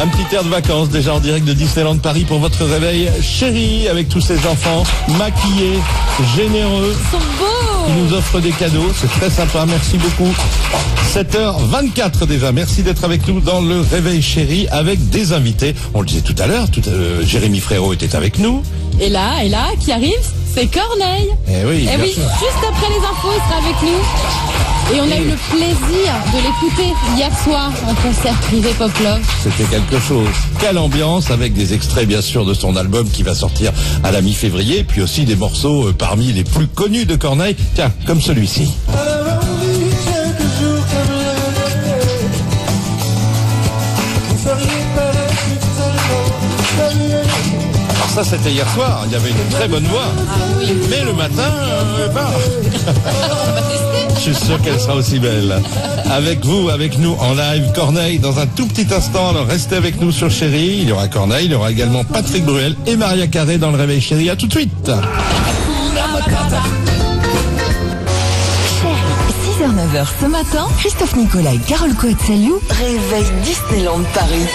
Un petit air de vacances déjà en direct de Disneyland Paris pour votre réveil chéri avec tous ces enfants maquillés, généreux. Ils sont beaux Ils nous offrent des cadeaux, c'est très sympa, merci beaucoup. 7h24 déjà, merci d'être avec nous dans le réveil chéri avec des invités. On le disait tout à l'heure, euh, Jérémy Frérot était avec nous. Et là, et là, qui arrive, c'est Corneille. Eh oui, Et bien oui, sûr. juste après les infos, il sera avec nous. Et on a eu le plaisir de l'écouter hier soir en concert privé Pop Love. C'était quelque chose. Quelle ambiance avec des extraits bien sûr de son album qui va sortir à la mi-février, puis aussi des morceaux euh, parmi les plus connus de Corneille. Tiens, comme celui-ci. Ça c'était hier soir, il y avait une très bonne voix. Mais le matin, euh, bah, je suis sûr qu'elle sera aussi belle. Avec vous, avec nous en live, Corneille, dans un tout petit instant. Alors restez avec nous sur Chéri. Il y aura Corneille, il y aura également Patrick Bruel et Maria Carré dans le Réveil Chéri. À tout de suite. 6h-9h ce matin, Christophe Nicolas et Carole Coetzelou réveillent Disneyland Paris.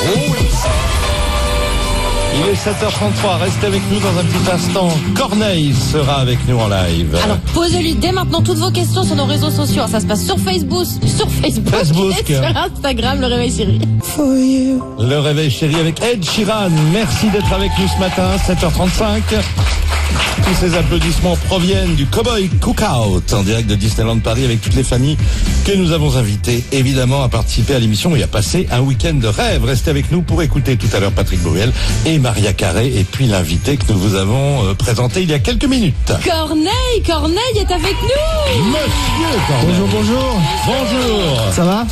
Il est 7h33. Restez avec nous dans un petit instant. Corneille sera avec nous en live. Alors posez-lui dès maintenant toutes vos questions sur nos réseaux sociaux. Ça se passe sur Facebook, sur Facebook, Facebook. et sur Instagram, le réveil chéri. Le réveil chéri avec Ed Sheeran. Merci d'être avec nous ce matin, 7h35. Tous ces applaudissements proviennent du Cowboy Cookout en direct de Disneyland Paris avec toutes les familles que nous avons invitées évidemment à participer à l'émission et à passer un week-end de rêve. Restez avec nous pour écouter tout à l'heure Patrick Bruel et Maria Carré et puis l'invité que nous vous avons euh, présenté il y a quelques minutes. Corneille, Corneille est avec nous. Monsieur Corneille. Bonjour, bonjour. Bonjour. Ça va?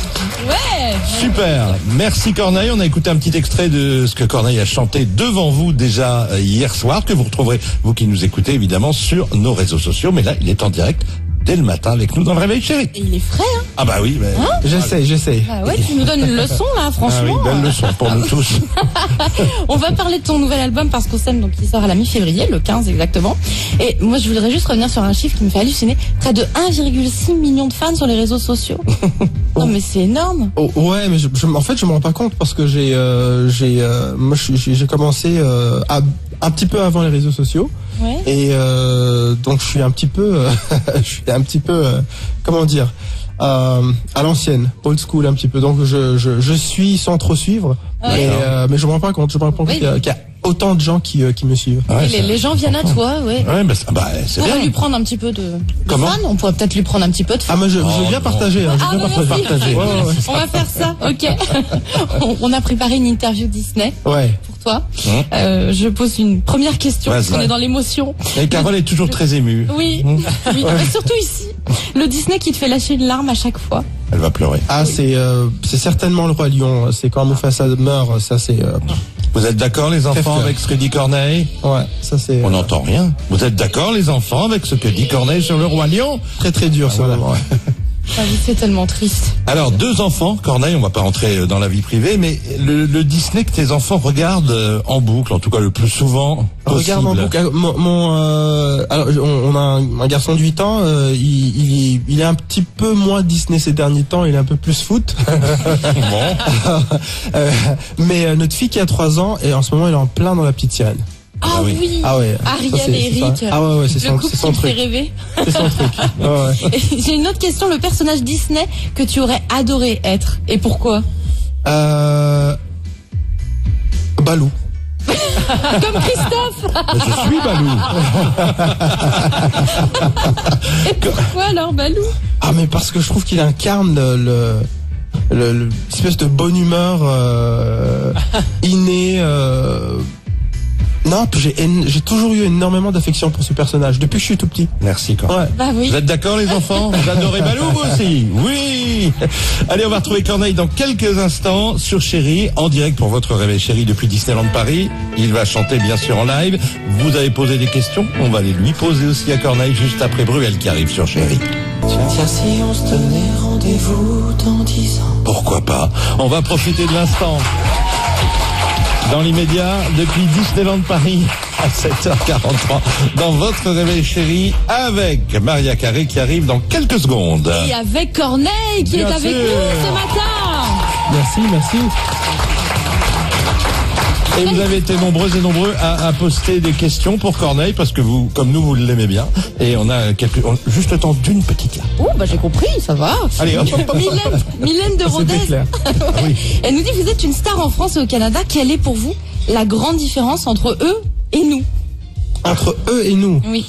Super. Merci Corneille. On a écouté un petit extrait de ce que Corneille a chanté devant vous déjà euh, hier soir, que vous retrouverez, vous qui nous écoutez évidemment, sur nos réseaux sociaux. Mais là, il est en direct dès le matin avec nous dans le Réveil Chéri. Et il est frais, hein Ah bah oui. mais- J'essaie, j'essaie. Ah ouais, tu nous donnes une leçon là, Ah oui, franchement. belle leçon pour nous tous. On va parler de ton nouvel album parce qu'on s'aime, donc il sort à la mi-février, le 15 exactement. Et moi, je voudrais juste revenir sur un chiffre qui me fait halluciner. Près de 1,6 million de fans sur les réseaux sociaux. non, mais c'est énorme. Oh, ouais, mais je, je- en fait, je me rends pas compte parce que j'ai, euh, j'ai, euh, moi, je suis- j'ai j'ai commencé euh, à- un petit peu avant les réseaux sociaux Ouais. et euh, donc je suis un petit peu, euh, je suis un petit peu, euh, comment dire, euh, à l'ancienne, old school un petit peu. Donc je, je, je suis sans trop suivre, Ouais. et, euh, mais je me rends pas compte, je me rends pas compte Oui. qu'il y a autant de gens qui, euh, qui me suivent. Ouais, les, les gens viennent à toi, ouais. Ouais, bah, bah, c'est On pourrait bien. lui prendre un petit peu de, de Comment. On pourrait peut-être lui prendre un petit peu de fans. Ah, moi, je, je Oh, veux bien non. partager, hein, je Ah, bah, partager. merci. Ouais, ouais, ouais. On va faire ça, ok. on, on a préparé une interview Disney Ouais. pour toi. Hum. Euh, je pose une première question. Parce qu'on est dans l'émotion. Et Carole est toujours très émue. Oui, oui. Mais surtout ici, le Disney qui te fait lâcher une larme à chaque fois. Elle va pleurer. Ah, c'est euh, c'est certainement le roi lion. C'est quand Mufasa meurt, ça c'est euh, Vous êtes d'accord les enfants avec ce que dit Corneille ouais, ça c'est On n'entend rien. Vous êtes d'accord les enfants avec ce que dit Corneille sur le roi lion très très dur ce Voilà. Ah oui, c'est tellement triste. Alors, deux enfants, Corneille, on va pas rentrer euh, dans la vie privée, mais le, le Disney que tes enfants regardent euh, en boucle, en tout cas le plus souvent possible. Regarde mon bouc, euh, mon, mon, euh, alors on, on a un, un garçon de 8 ans, euh, il, il, est, il est un petit peu moins Disney ces derniers temps, il est un peu plus foot. Bon, Euh, mais euh, notre fille qui a 3 ans et en ce moment elle est en plein dans la petite sirène. Ah, oui. oui. Ah ouais. Ariel Ça, c'est- et c'est ça. Eric. Ah ouais ouais, c'est le son, truc. rêver. C'est son truc. Ouais. J'ai une autre question. Le personnage Disney que tu aurais adoré être. Et pourquoi Euh, Balou. Comme Christophe je suis Balou. Et pourquoi alors Balou? Ah mais parce que je trouve qu'il incarne le, le, le- le- espèce de bonne humeur euh, innée. Euh... Non, j'ai toujours eu énormément d'affection pour ce personnage depuis que je suis tout petit. Merci, Corneille. Ouais. Bah oui. Vous êtes d'accord les enfants? Vous adorez Balou vous aussi? Oui Allez on va retrouver Corneille dans quelques instants sur Chéri, en direct pour votre réveil Chéri depuis Disneyland Paris. Il va chanter bien sûr en live. Vous avez posé des questions, on va les lui poser aussi à Corneille juste après Bruel qui arrive sur Chéri. Tiens, si on se donnait rendez-vous dans dix ans. Pourquoi pas? On va profiter de l'instant. Dans l'immédiat, depuis Disneyland Paris à 7h43, dans votre réveil chéri, avec Maria Carré qui arrive dans quelques secondes. Et avec Corneille qui Bien est avec nous ce matin. Merci, merci. Et vous avez été nombreux et nombreux à, à poster des questions pour Corneille parce que vous, comme nous, vous l'aimez bien. Et on a quelques, on- juste le temps d'une petite là. Oh, bah j'ai compris, ça va. Allez, hop, hop, hop. Mylène, Mylène de Rodez. clair. Ouais. Elle nous dit vous êtes une star en France et au Canada. Quelle est pour vous la grande différence entre eux et nous? Entre eux et nous? Oui.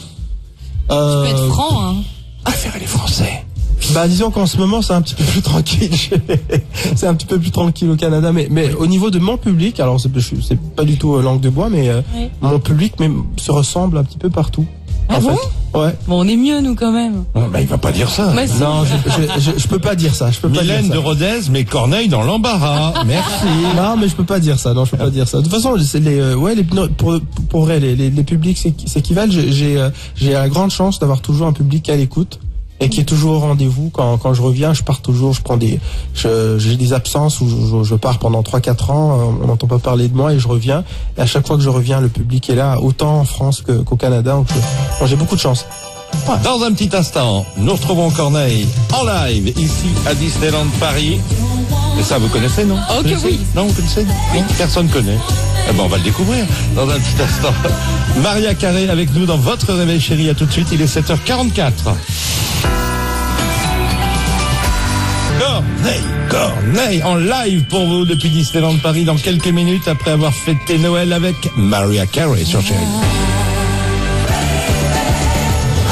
Euh, Tu peux être franc. Hein. Préférez les Français. Bah disons qu'en ce moment c'est un petit peu plus tranquille. c'est un petit peu plus tranquille au Canada, mais mais au niveau de mon public, alors c'est pas du tout euh, langue de bois, mais euh, Oui. mon public même se ressemble un petit peu partout. Ah en bon? fait. Ouais. Bon, on est mieux nous quand même. Ah, bah, il va pas dire ça. Ouais. Non, je, je, je, je peux pas dire ça. Je peux pas de. Rodez, mais Corneille dans l'embarras. Merci. Non, mais je peux pas dire ça. Non, je peux pas dire ça. De toute façon, c'est les, euh, ouais, les, non, pour, pour vrai, les, les, les publics s'équ- s'équivalent. J'ai, j'ai, euh, j'ai la grande chance d'avoir toujours un public à l'écoute et qui est toujours au rendez-vous. Quand, quand je reviens, je pars toujours. Je prends des, j'ai des absences où je, je- pars pendant 3-4 ans. euh, On n'entend pas parler de moi et je reviens. Et à chaque fois que je reviens, le public est là, autant en France qu'au Canada. J'ai beaucoup de chance. Dans un petit instant, nous retrouvons Corneille en live ici à Disneyland Paris. Et ça, vous connaissez, non Oh que oui. Non, vous connaissez Non, personne connaît. Eh ben, on va le découvrir dans un petit instant. Maria Carré avec nous dans votre réveil chéri. À tout de suite, il est 7h44. Corneille, Corneille, en live pour vous depuis Disneyland Paris dans quelques minutes après avoir fêté Noël avec Maria Carey sur Chéri.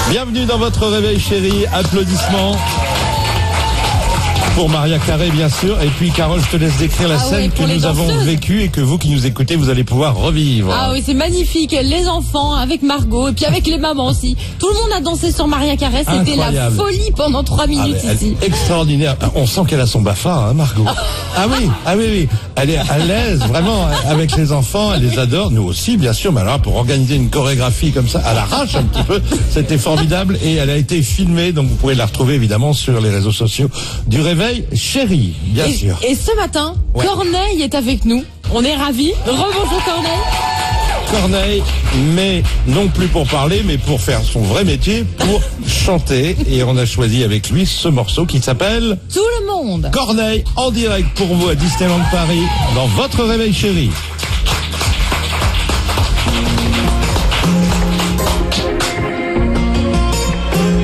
Bienvenue dans votre réveil chéri. Applaudissements. Pour Maria Carré, bien sûr. Et puis, Carole, je te laisse décrire la Ah scène oui, que nous avons vécue et que vous qui nous écoutez, vous allez pouvoir revivre. Ah oui, c'est magnifique. Les enfants avec Margot et puis avec les mamans aussi. Tout le monde a dansé sur Maria Carré. C'était la folie pendant trois Ah, minutes ici. extraordinaire. Ah, On sent qu'elle a son BAFA, hein, Margot. Ah oui, ah oui, oui. Elle est à l'aise, vraiment, avec les enfants. Elle les adore. Nous aussi, bien sûr. Mais alors, pour organiser une chorégraphie comme ça, à l'arrache un petit peu, c'était formidable. Et elle a été filmée. Donc, vous pouvez la retrouver, évidemment, sur les réseaux sociaux du Réveil Chéri, bien Et, sûr. et ce matin, Ouais. Corneille est avec nous. On est ravis. Rebonjour Corneille. Corneille, mais non plus pour parler, mais pour faire son vrai métier, pour chanter. Et on a choisi avec lui ce morceau qui s'appelle Tout le monde. Corneille en direct pour vous à Disneyland Paris dans votre réveil chéri.